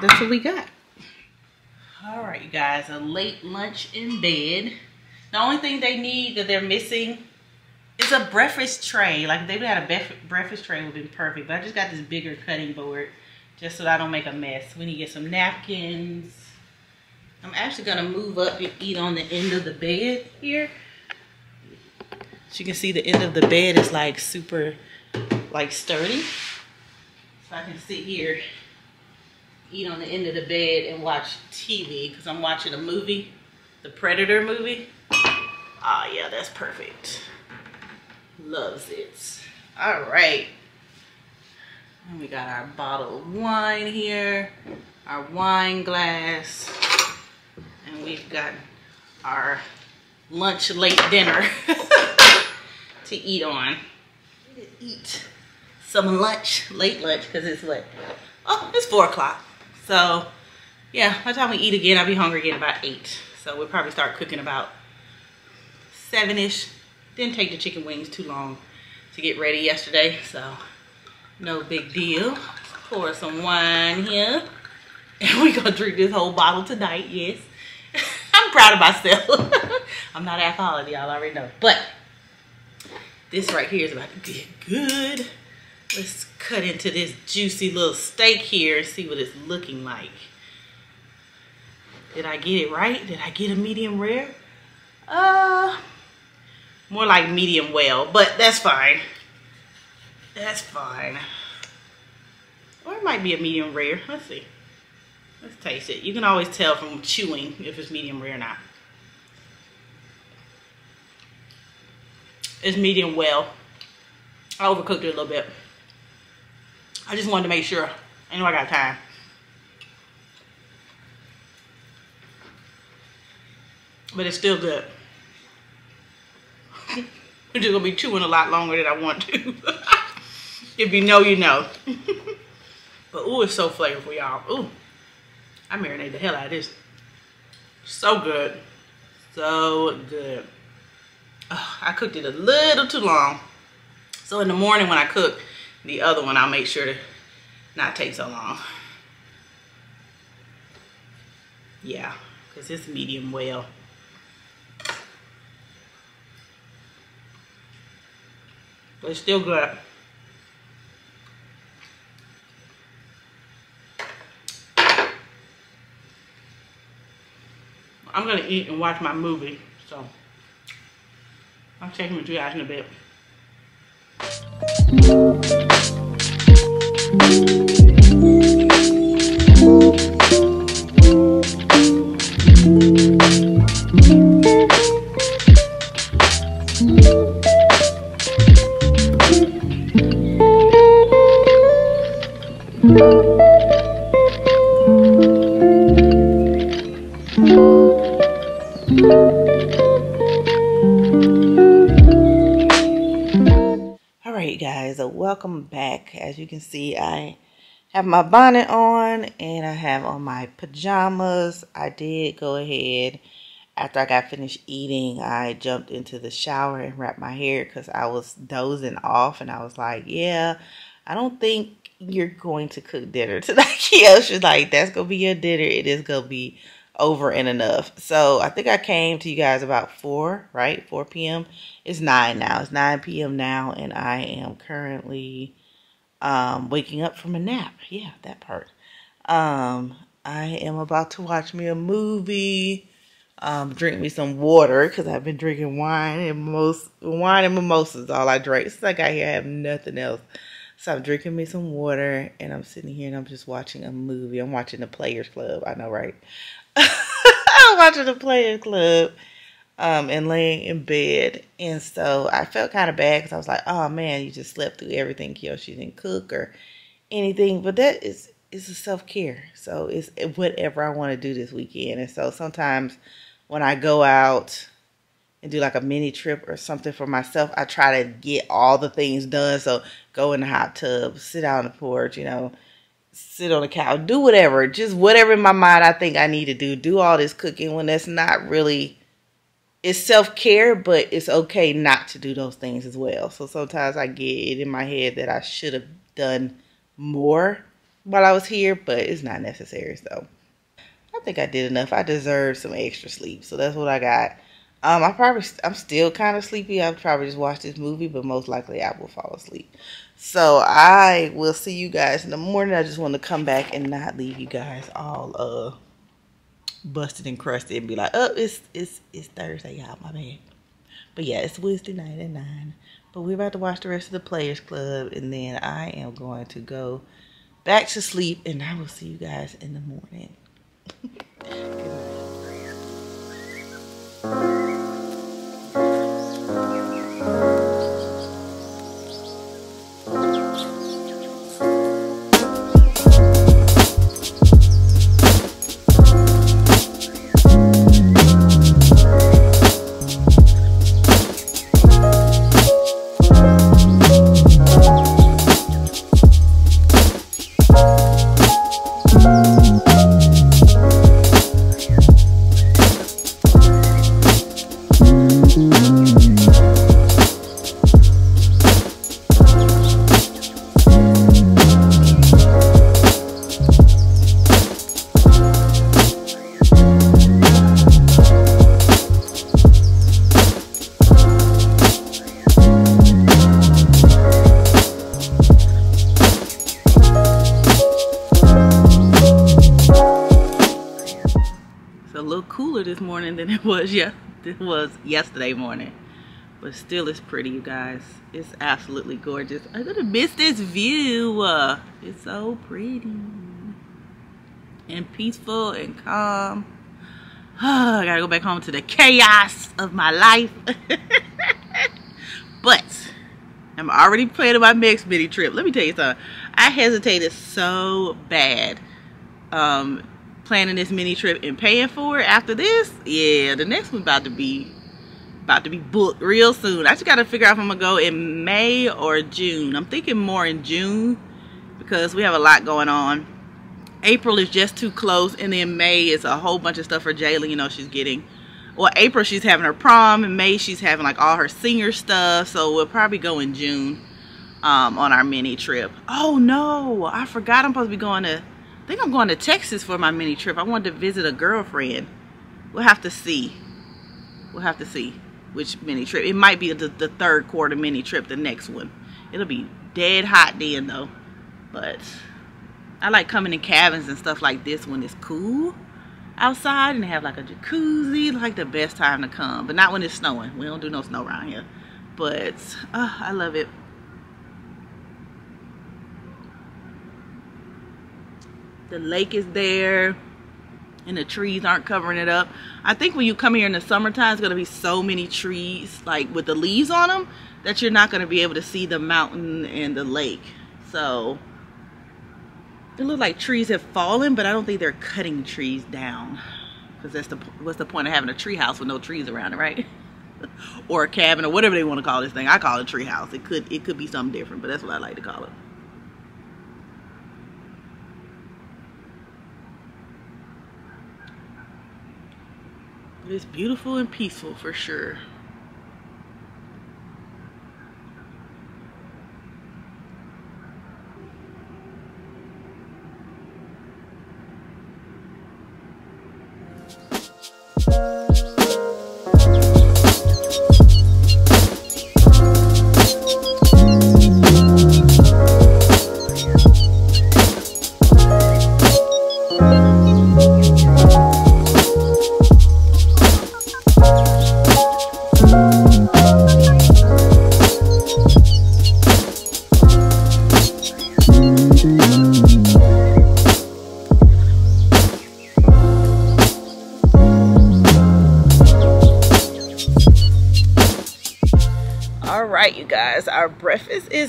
That's what we got. All right, you guys, a late lunch in bed. The only thing they need that they're missing is a breakfast tray. Like, if they had a breakfast tray, would be perfect. But I just got this bigger cutting board just so I don't make a mess. We need to get some napkins. I'm actually going to move up and eat on the end of the bed here. You can see, the end of the bed is like super, like sturdy. So I can sit here, eat on the end of the bed and watch TV because I'm watching a movie, the Predator movie. Ah, oh, yeah, that's perfect. Loves it. All right. And we got our bottle of wine here, our wine glass, and we've got our lunch late dinner. to eat on. Eat some lunch, late lunch, because it's what? Oh, it's four o'clock. So yeah, by the time we eat again, I'll be hungry again about eight. So we'll probably start cooking about seven-ish. Didn't take the chicken wings too long to get ready yesterday, so no big deal. Pour some wine here. And we gonna drink this whole bottle tonight, yes. I'm proud of myself. I'm not alcoholic, y'all already know. But this right here is about to get good. Let's cut into this juicy little steak here and see what it's looking like. Did I get it right? Did I get a medium rare? Uh, more like medium well, but that's fine. That's fine. Or it might be a medium rare. Let's see. Let's taste it. You can always tell from chewing if it's medium rare or not. It's medium well. I overcooked it a little bit. I just wanted to make sure. I know I got time. But it's still good. I'm just gonna be chewing a lot longer than I want to. if you know, you know. but ooh, it's so flavorful, y'all. Ooh, I marinated the hell out of this. So good. So good oh, I cooked it a little too long. So in the morning when I cook the other one, I'll make sure to not take so long. Yeah, because it's medium well. But it's still good. I'm gonna eat and watch my movie, so. I'll check him with you guys in a bit. See, I have my bonnet on and I have on my pajamas. I did go ahead after I got finished eating, I jumped into the shower and wrapped my hair because I was dozing off and I was like, yeah, I don't think you're going to cook dinner tonight. yeah, she's like, that's to be your dinner. It is to be over and enough. So I think I came to you guys about 4, right? 4 p.m. It's 9 now. It's 9 p.m. now, and I am currently um, waking up from a nap. Yeah, that part. Um, I am about to watch me a movie. Um, drink me some water because I've been drinking wine and most wine and mimosas. All I drink since I got here, I have nothing else. So I'm drinking me some water and I'm sitting here and I'm just watching a movie. I'm watching the Players Club. I know, right? I'm watching the Players Club um, and laying in bed. And so I felt kind of bad because I was like, oh man, you just slept through everything. She didn't cook or anything. But that is is a self care. So it's whatever I want to do this weekend. And so sometimes when I go out and do like a mini trip or something for myself, I try to get all the things done. So go in the hot tub, sit out on the porch, you know, sit on the couch, do whatever, just whatever in my mind I think I need to do. Do all this cooking when that's not really it's self care, but it's okay not to do those things as well. So sometimes I get it in my head that I should have done more while I was here, but it's not necessary. So I think I did enough. I deserve some extra sleep, so that's what I got. Um, I probably I'm still kind of sleepy. I'll probably just watch this movie, but most likely I will fall asleep. So I will see you guys in the morning. I just want to come back and not leave you guys all uh busted and crusted and be like, oh, it's it's it's Thursday, y'all. My bad. But yeah, it's Wednesday night at nine. But we're about to watch the rest of the Players Club, and then I am going to go back to sleep, and I will see you guys in the morning. was yeah it was yesterday morning. But still it's pretty you guys. It's absolutely gorgeous. I'm gonna miss this view. It's so pretty and peaceful and calm. Oh, i gotta go back home to the chaos of my life. But i'm already planning my next mini trip. Let me tell you something. I hesitated so bad um planning this mini trip and paying for it after this, yeah, the next one's about to be about to be booked real soon. I just got to figure out if I'm going to go in May or June. I'm thinking more in June because we have a lot going on. April is just too close and then May is a whole bunch of stuff for Jayla. You know, she's getting, well, April she's having her prom and May she's having like all her senior stuff. So we'll probably go in June um, on our mini trip. Oh no, I forgot I'm supposed to be going to I think I'm going to Texas for my mini trip. I wanted to visit a girlfriend. We'll have to see. We'll have to see which mini trip. It might be the, the third quarter mini trip, the next one. It'll be dead hot then though. But I like coming in cabins and stuff like this when it's cool outside and have like a jacuzzi. Like the best time to come. But not when it's snowing. We don't do no snow around here. But uh, I love it. The lake is there and the trees aren't covering it up. I think when you come here in the summertime, it's going to be so many trees, like with the leaves on them, that you're not going to be able to see the mountain and the lake. So, it looks like trees have fallen, but I don't think they're cutting trees down. Because that's the what's the point of having a tree house with no trees around it, right? or a cabin, or whatever they want to call this thing. I call it a tree house. It could it could be something different, but that's what I like to call it. It's beautiful and peaceful for sure.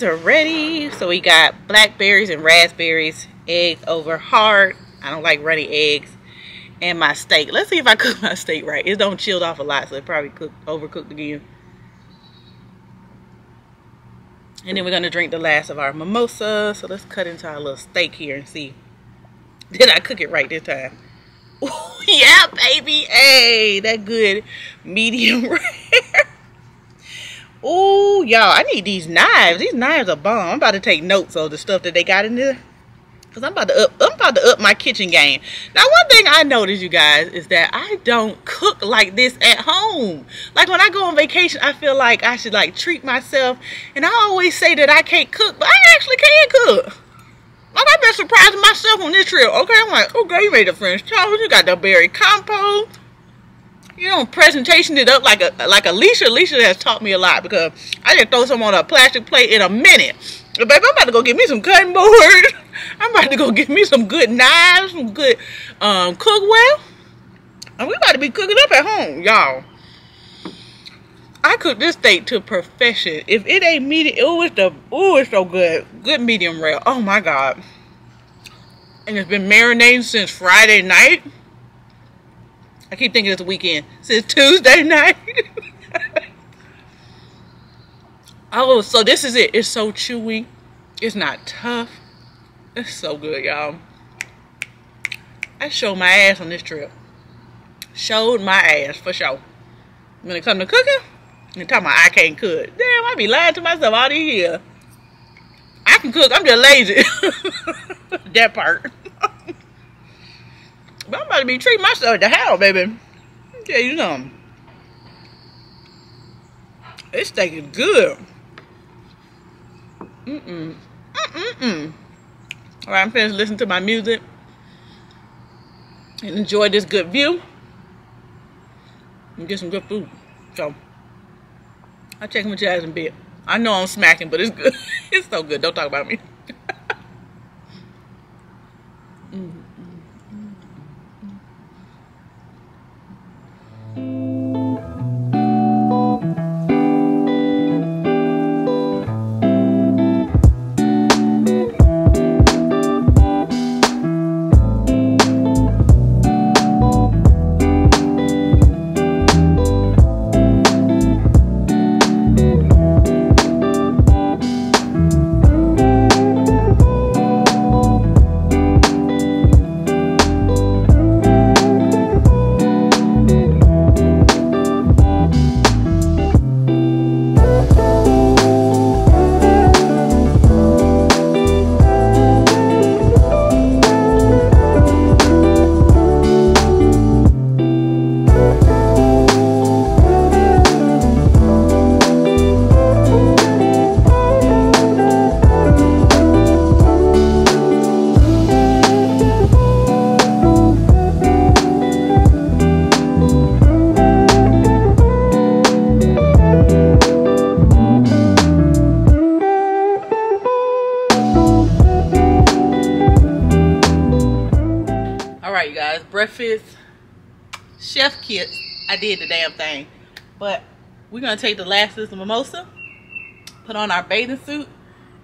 Is ready. So we got blackberries and raspberries, eggs over hard. I don't like runny eggs. and my steak. Let's see if I cook my steak right. It don't chilled off a lot, so it probably cooked overcooked again. And then we're gonna drink the last of our mimosa. So let's cut into our little steak here and see. Did I cook it right this time? Ooh, yeah, baby. Hey, that good medium rare. Ooh, y'all, I need these knives. These knives are bomb. I'm about to take notes of the stuff that they got in there. Cause I'm about to up I'm about to up my kitchen game. Now one thing I noticed you guys is that I don't cook like this at home. Like when I go on vacation, I feel like I should like treat myself. And I always say that I can't cook, but I actually can cook. Like I've been surprising myself on this trip. Okay, I'm like, okay, you made the French toast, you got the berry compote. You know, presentation it up like a like Alicia. Alicia has taught me a lot because I just throw some on a plastic plate in a minute. Baby, I'm about to go get me some cutting board. I'm about to go get me some good knives, some good um, cookware. And we about to be cooking up at home, y'all. I cook this steak to perfection. If it ain't medium, oh, it's the, oh, it's so good. Good medium rare. Oh my God. And it's been marinating since Friday night. I keep thinking it's the weekend. Since Tuesday night. Oh, so this is it. It's so chewy. It's not tough. It's so good, y'all. I showed my ass on this trip. Showed my ass for sure. It come to cooking, you talking about I can't cook. Damn, I be lying to myself all these years. I can cook. I'm just lazy. that part. But I'm about to be treating myself to hell, baby. Yeah, you know. This steak is good. Mm-mm. Mm-mm-mm. All right, I'm finished listening to my music and enjoy this good view and get some good food. So, I'll check with you guys in a bit. I know I'm smacking, but it's good. it's so good. Don't talk about me. I did the damn thing. But we're going to take the last of the mimosa, put on our bathing suit.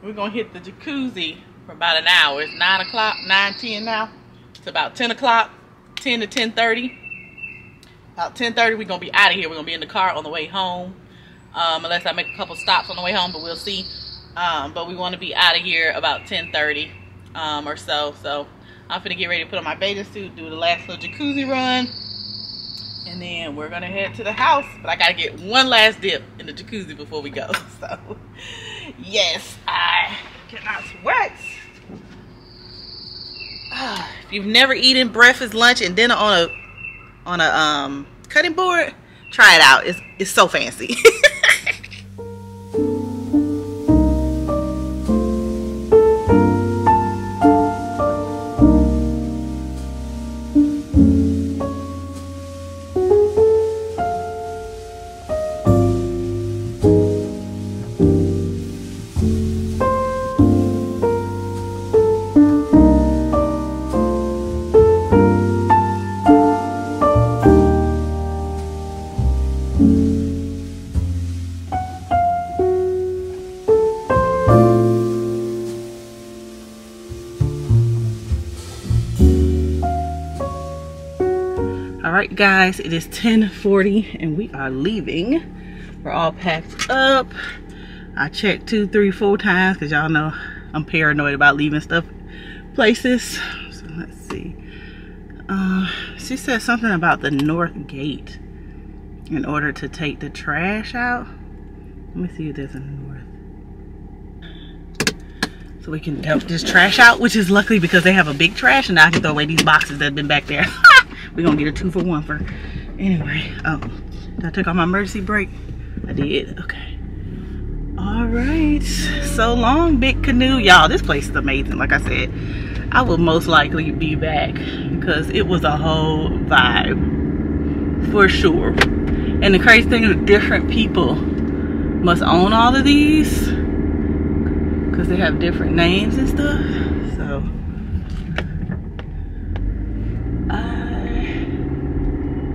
We're going to hit the jacuzzi for about an hour. It's 9 o'clock, 9, 10 now. It's about 10 o'clock, 10 to 10.30. About 10.30, we're going to be out of here. We're going to be in the car on the way home. Um, unless I make a couple stops on the way home, but we'll see. Um, but we want to be out of here about 10.30 um, or so. So I'm gonna get ready to put on my bathing suit, do the last little jacuzzi run, and then we're gonna head to the house. But I gotta get one last dip in the jacuzzi before we go. So, yes, I cannot sweat. if you've never eaten breakfast, lunch, and dinner on a on a um, cutting board, try it out. It's it's so fancy. it is 1040 and we are leaving. We're all packed up. I checked two, three, four times because y'all know I'm paranoid about leaving stuff places. So let's see. Uh, she said something about the north gate in order to take the trash out. Let me see if there's a north. So we can dump this trash out, which is luckily because they have a big trash and I can throw away these boxes that have been back there. We're gonna get a two for one for anyway. Oh, I took off my emergency brake. I did. Okay. All right. So long, big canoe. Y'all, this place is amazing. Like I said, I will most likely be back because it was a whole vibe for sure. And the crazy thing is different people must own all of these because they have different names and stuff. So I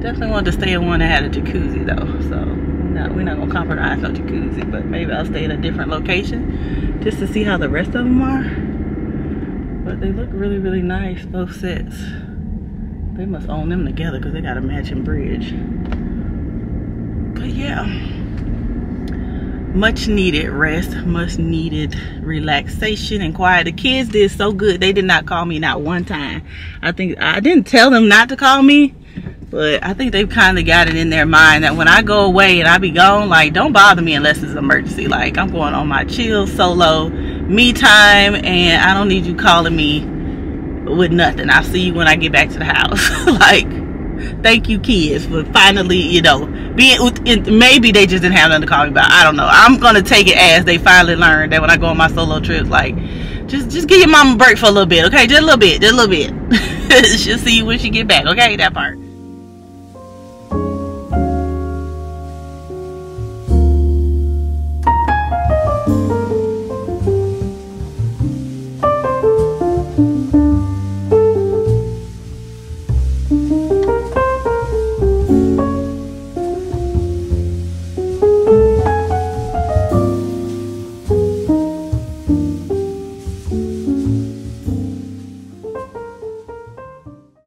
definitely wanted to stay in one that had a jacuzzi though. So we're not, we're not gonna compromise no jacuzzi, but maybe I'll stay in a different location just to see how the rest of them are. But they look really, really nice, both sets. They must own them together because they got a matching bridge. But yeah much needed rest much needed relaxation and quiet the kids did so good they did not call me not one time i think i didn't tell them not to call me but i think they've kind of got it in their mind that when i go away and i be gone like don't bother me unless it's an emergency. Like i'm going on my chill solo me time and i don't need you calling me with nothing. I'll see you when i get back to the house. Like thank you kids for finally you know being maybe they just didn't have nothing to call me about. I don't know. I'm gonna take it as they finally learned that when i go on my solo trips like just just give your mom a break for a little bit okay? Just a little bit just a little bit. She'll see you when she get back okay? That part